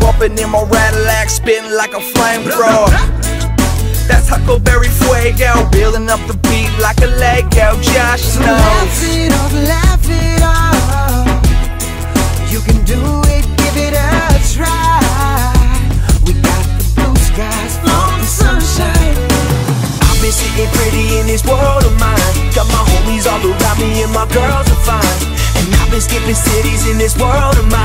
Bumping in my Cadillac, spitting like a flamethrower. That's Huckleberry Fuego, building up the beat like a Lego. Josh Snow. Laugh it off, laugh it off. You can do it, give it a try. We got the blue skies, long sunshine. I've been sitting pretty in this world of mine. Got my homies all around me and my girls are fine. And I've been skipping cities in this world of mine.